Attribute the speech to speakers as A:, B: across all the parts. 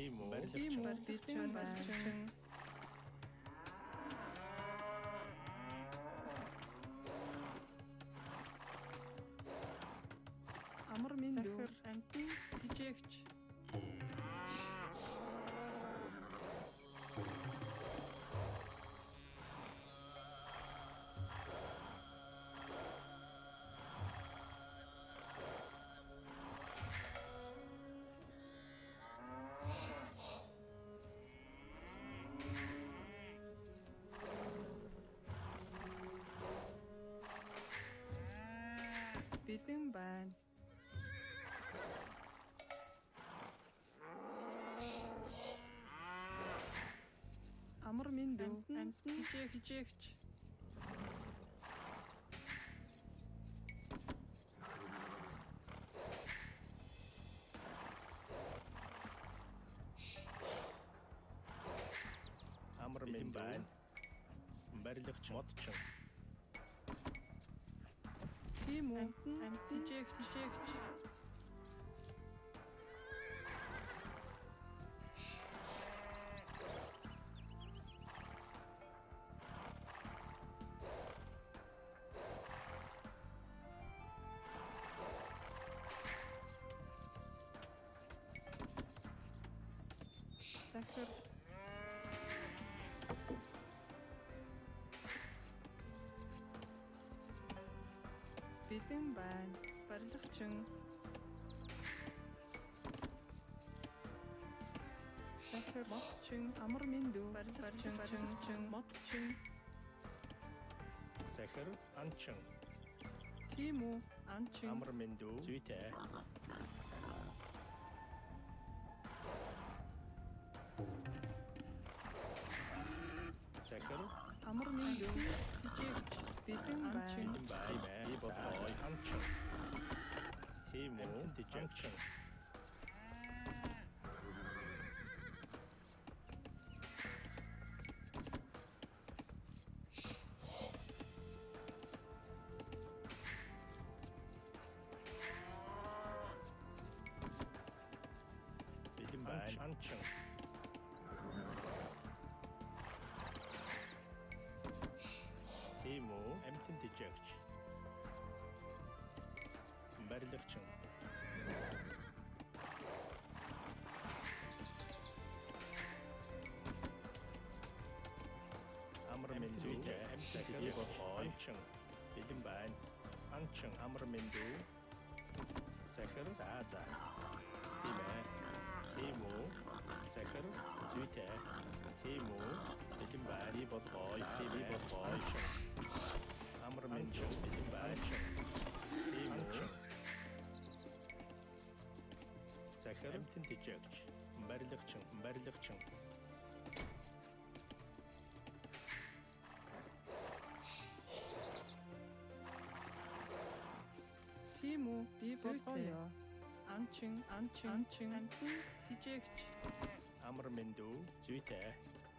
A: Тийм үү?
B: Тийм үү? Бэлэн байна. Амар минь дүү. Амтэн тижээг тижээгч.
A: Амар минь байна. Барилгач модчин.
B: Тийм үү? Амтэн тижээг Бэлэн байна. Барилгачин. Захир модчин амар минь дүү. Барилгачин барилгачин модчин.
A: Захир анчин.
B: Тийм үү? Анчин.
A: Амар минь дүү. Зүйтэй. Захир
B: Амар минь дүү. Тижээгч. Бэлэн байна.
A: бэлэн байна. Би болой анчин. Тийм үү? Тижэнчин. Бэлэн байна. Анчин. Тийм үү? Амтэн тижэгч. Барилгачин. Амар амтэн тижэгч. Анчин. Бэлэн байна. Анчин амар минь дүү. Захир за за. Тийм ээ. Тийм үү? Захир зүйтэй. Тийм үү? Бэлэн байна. Би болгоо. Тийм би болгоо. Амар минь дүү. Бэлэн байна. Захир амтэн тижэгч. Барилгачин, барилгачин.
B: Тийм үү? Би болгоё. Анчин, анчин, анчин, амтэн тижээгч.
A: Амар минь дүү. Зүйтэй.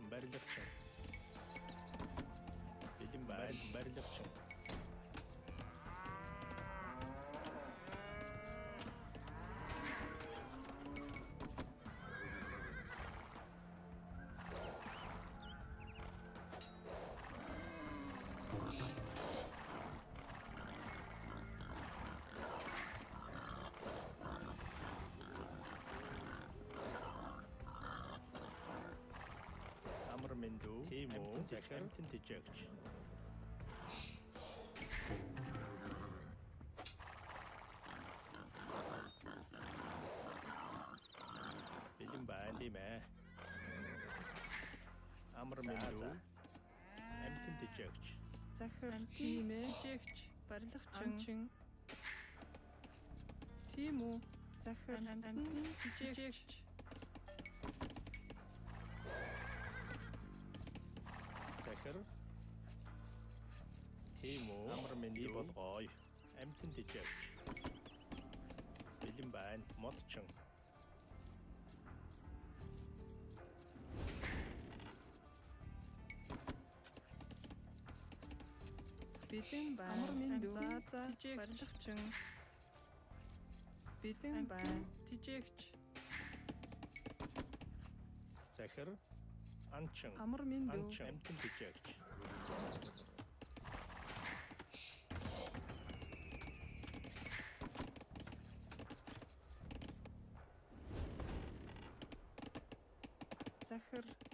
A: Барилгачин. Байна. Барилгачин. Тийм үү? Захир амтэн тижэгч. Бэлэн байна тийм ээ. Амар дүү. Амтэн тижэгч.
B: Захир тийм ээ. Тижээгч. Барилгачин. Тийм үү? Захир амтэн тижээгч.
A: Дүү болгоё. Амтэн тижэгч. Бэлэн байна. Модчин.
B: Бэлэн байна. Амар минь. За за барилгачин. Бэлэн байна. Тижээгч.
A: захир анчин
B: Амар минь
A: анчин амтэн тэжээгч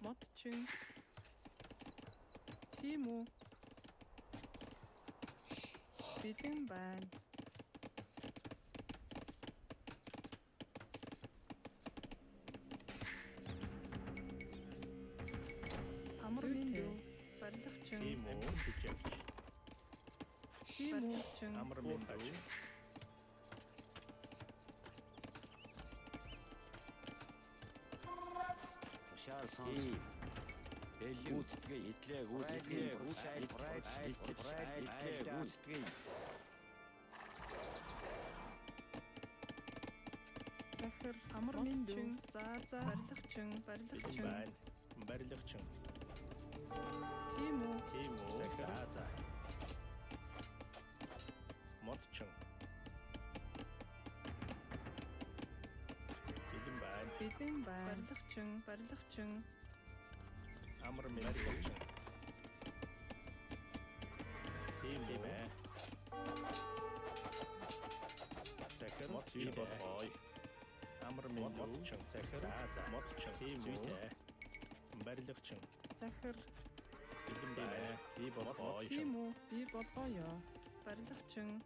B: Захир модчин. Тийм үү? Бэлэн байна. Амар минь дүү. Барилгачин.
A: тийм үү амтэн тэжээгч
B: Тийм үү? Чин.
A: амар минь дүү
C: сонс. Бэлэн гүйцэтгэе, идлээ гүйцэтгэе, гүйцэтгэе, гүйцэтгэе, идлээ гүйцэтгэе.
B: Захир амар минь дүү. За за. Барилгачин. Барилгачин.
A: барилгачин
B: Тийм үү?
A: тийм үү захир аа за байна
B: Бэлэн байна. Барилгачин. Барилгачин.
A: амар барилгачин тийм ээ. Захир модчин болгоё амар модчин захир аа за модчин тийм үү? Барилгачин
B: Захир.
A: бэлэн байна би болгоё
B: Тийм үү? Би болгоё. Барилгачин.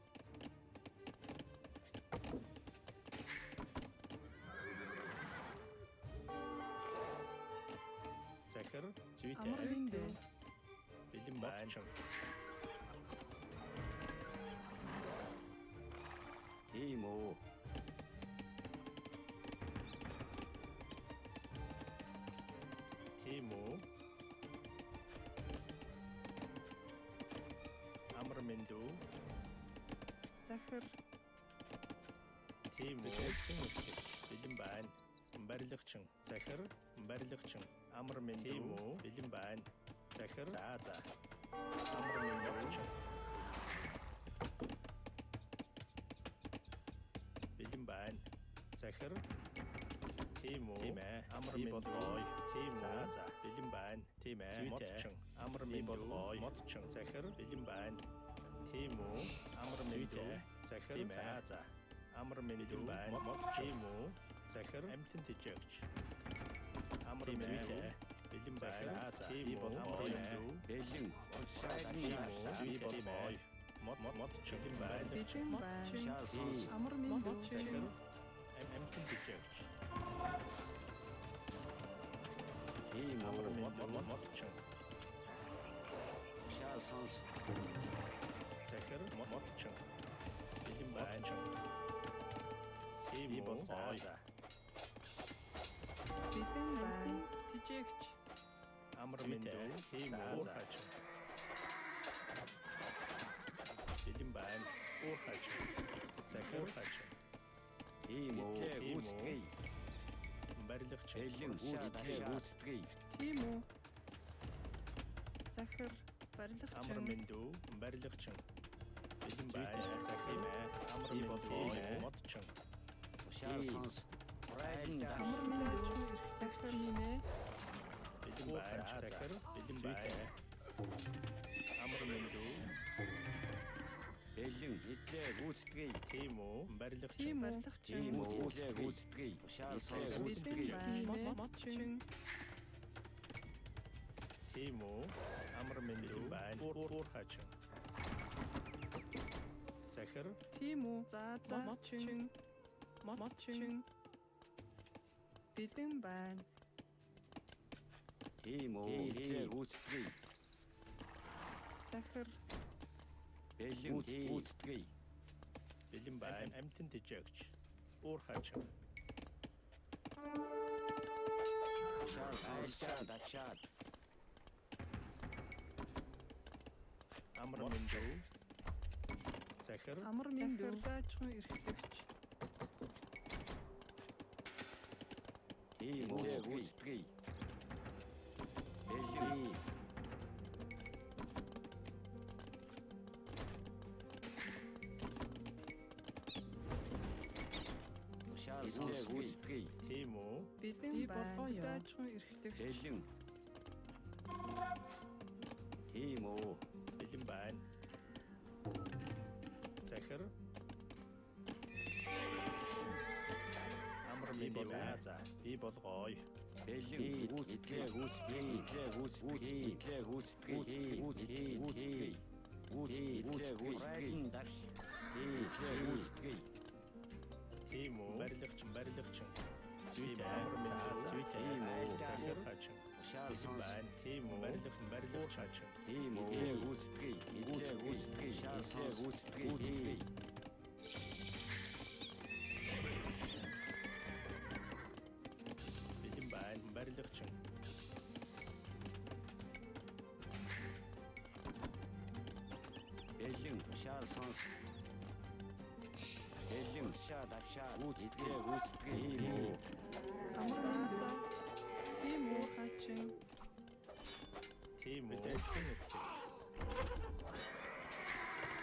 B: Амар
A: зүйтэй
B: минь дүү.
A: бэлэн байна
C: Тийм үү.
A: тийм үү амар минь дүү
B: Захир.
A: Тийм үү. Бэлэн байна. Барилгачин. Захир. Барилгачин. Амар минь тийм үү. Бэлэн байна. Захир. За за. Амар барилгачин. Бэлэн байна. Захир. Тийм үү. Тийм ээ. Амар минь болгоё. Тийм үү. За за. Бэлэн байна. Тийм ээ. Модчин. Амар минь болгоё. Модчин. Захир. Бэлэн байна. Тийм үү. Амар минь дүү. Захир. Тийм ээ. За. Амар дүү байна. Мод тийм үү. Захир. Амтэн тэжээгч. Амар минь дүү. Бэлэн байна. За. Тийм үү. Амар минь дүү.
C: Бэлэн.
A: Тийм үү. Би болгоё. Мод мод мод чиглэн байна.
B: Бэлэн байна.
C: Тушаал сонс.
B: Амар минь дүү.
A: Захир. Ам амтэн тэжээгч.
C: Тийм
A: Амар
C: үү.
A: минь мод мод чин.
C: Тушаал сонс.
A: Захир мод мод чин. Бэлэн байна. Тийм үү.
B: Бэлэн байна. Тижээгч.
A: Амар минь дүү. Тийм үү. Хаач. Бэлэн байна. Уухаач. Захир хаач.
C: Тийм үү.
A: Тийм үү. Барилгач.
C: Бэлэн гүйцэтгэе, гүйцэтгэе.
B: Тийм үү? Захир. Барилгачин.
A: Амар минь дүү. Барилгач. Бэлэн байна. Захир мэ. Амар минь дүү. Модчин.
C: Тушаал сонс. Брайден.
B: Амар минь. Захир нэ.
A: Бэлэн байна. Захир. Бэлэн байна. Амар минь дүү.
C: Бэлэн. Идлээ гүйцэтгэе.
A: Тийм үү? Барилгач.
B: Тийм барилгачин.
C: Тийм үү. Идлээ гүйцэтгэе.
B: Бэлэн
C: Гүйцэтгэе.
B: байна. Модчин.
A: Тийм үү? Амар минь. Байна. Уур хаач. Захир.
B: Тийм үү? За за. Модчин. Модчин. Бэлэн байна.
C: Тийм үү. Идлээ гүйцэтгэе.
B: Захир.
C: Бэлэн гүйцэтгэе.
A: Бэлэн байна. Амтэн тэжээгч. Уур хаач.
C: Тушаал сонс. Тушаал.
A: Амар минь дүү. Захир.
B: Амар минь дүү. Захирдаач эрхлэгч.
C: Ийм үйлдэл. Эхний Шаасгүй үйлдэл.
A: Тийм үү?
B: Бидний
D: болгоо
B: яачлан эрхлэгч.
C: Хэлэн. Тийм үү?
A: Хэлэн байна. За за. Би болгоё.
C: бэлэн гүйцэтгэе гүйцэтгэе гүйцэтгэе гүйцэтгэе гүйцэтгэе гүйцэтгэе гүйцэтгэе гүйцэтгэе гүйцэтгэе гүйцэтгэе
A: Тийм үү? Барилгач барилгач. Зүйтэй амар минь зүйтэй.
C: Тийм үү?
A: Захир хач.
C: шаал
A: Бэлэн
C: сонс.
A: байна. Тийм үү? Барилгач барилгач
C: тийм үү гүйцэтгэе гүйцэтгэе гүйцэтгэе шаал сонс. Гүйцэтгэе гүйцэтгэе шаа сонс. Эллим шаа дашаа гүйтгэ гүйтгэ юм
B: уу? Амраа. Тийм үү хачин.
A: Тийм үү.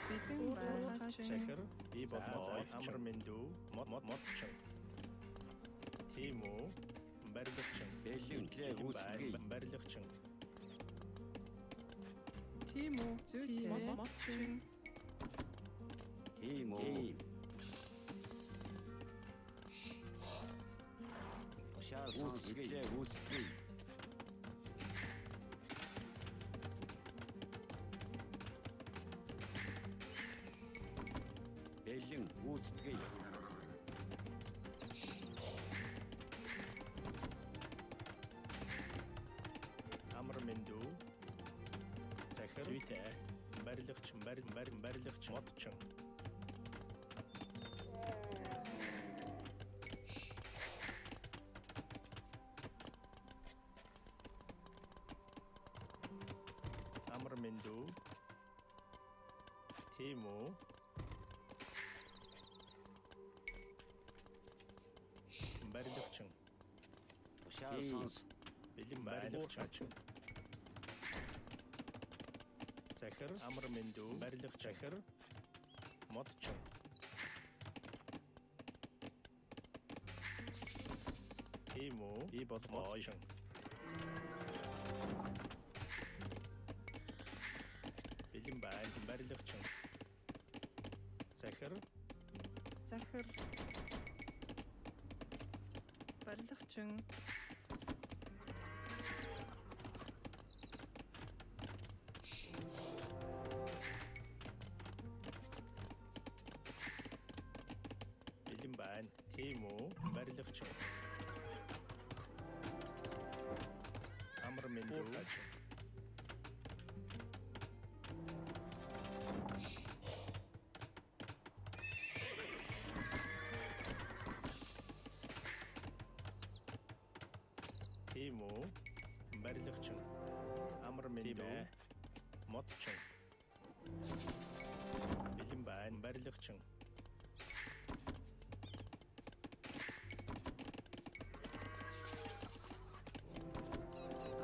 B: Бидэн байгач
A: чекер би бодмоо амар мэндүү мод мод мод чек. Тийм үү? Барилгачин.
C: Эллим тлээ
A: гүйтгэ барилгачин.
B: Тийм үү? Зүйл
D: мод
C: мод чек. Ийм үү. Шаарсан үгээ үүсгэе. Элэн гүйцэтгэе.
A: Амар мэндүү. Захир. Зүйтэй. Барилгач, барил, барил, барилгач, модчин. Минь дүү. Тийм үү? Барилгач.
C: шаал сонс
A: Бэлэн барилгач хач. Захир амар минь дүү. Барилгач захир. Мод чин. Тийм үү? Би болгоё. Бэлэн Захир.
B: Захир. Барилгачин.
A: Тийм үү? Барилгачин. Амар мэндэ. Мотчин. Бэлэн байна. Барилгачин.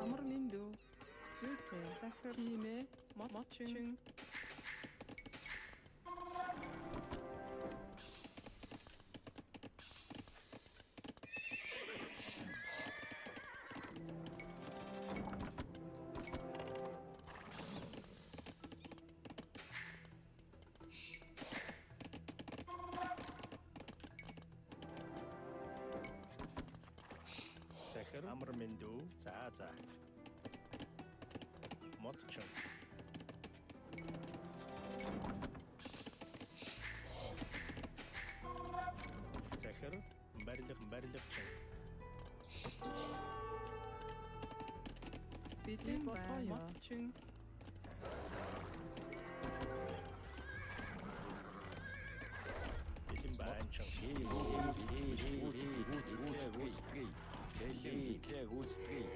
B: Амар мэндэ. Зүйтэй. Захир. Хиймэ.
A: Мотчин. амар мэндүү. За за. Мотчин. Захир барилга барилга чин.
D: Бидний
B: болгоо
D: мотчин.
B: Бидний
A: баанчин. Хий хий
C: хий хий хий хий хий. Дэлхийг гүйцэтгэе.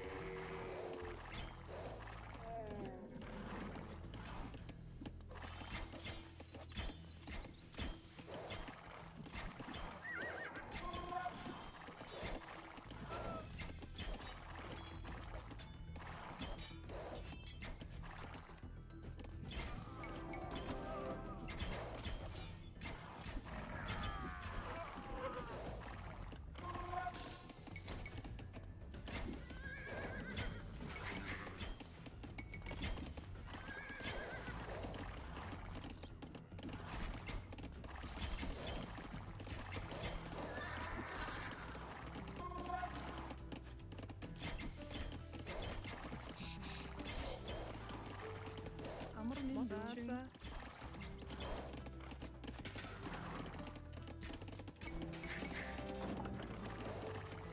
B: Амчин.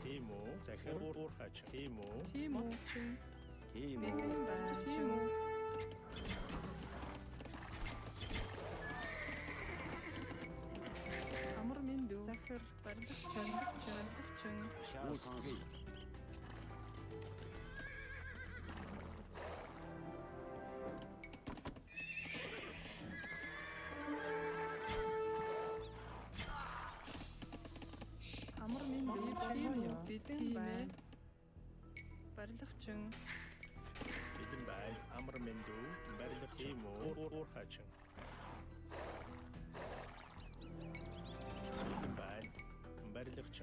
A: Тийм үү? Захир уурхаач. Тийм үү?
B: Тийм үү?
C: Тийм үү?
B: Тийм үү? Амар минь дүү. Захир барилгач. Барилгач.
C: Гүйцэтгэе.
B: Бэлэн байна. Барилгачин.
A: Бэлэн бай. Амар мэндүү. Барилга тийм үү? Уурхаач. Бэлэн бай. Барилгач.